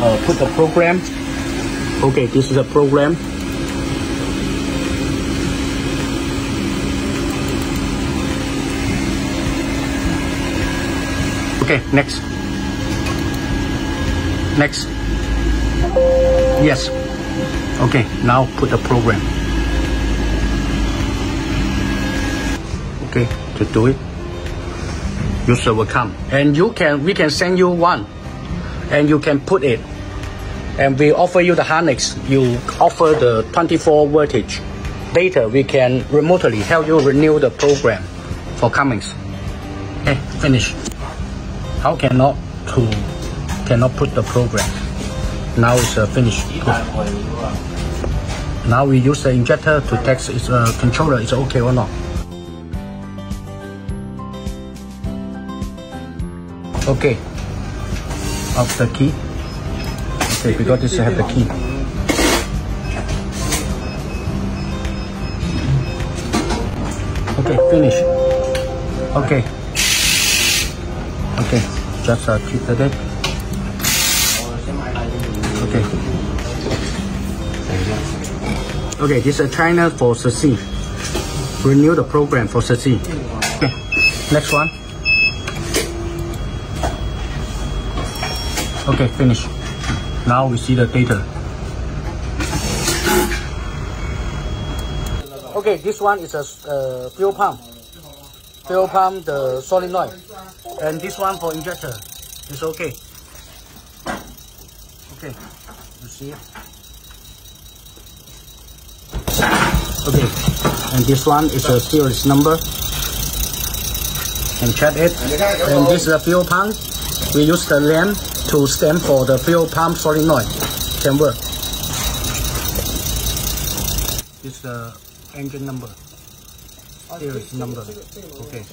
uh, put the program. Okay, this is a program. Okay, next. Next. Yes. Okay, now put the program. Okay, to do it, user will come, and you can we can send you one, and you can put it, and we offer you the harness. You offer the 24 voltage. Later, we can remotely help you renew the program for Cummins. Okay, finish. How cannot to cannot put the program? Now it's uh, finished. Now we use the injector to test its uh, controller is okay or not. Okay. Of the key. Okay, because this have the key. Okay, finish. Okay. Okay, just uh, keep the date. Okay. Okay, this is China for Ceci. Renew the program for Ceci. Okay, next one. Okay, finish. Now we see the data. Okay, this one is a uh, fuel pump. Fuel pump, the solenoid. And this one for injector. It's okay. Okay, you see it? Okay, and this one is a series number. And check it. And this is a fuel pump. We use the lamp to stand for the fuel pump solenoid. Can work. This is the engine number. Series number. Okay.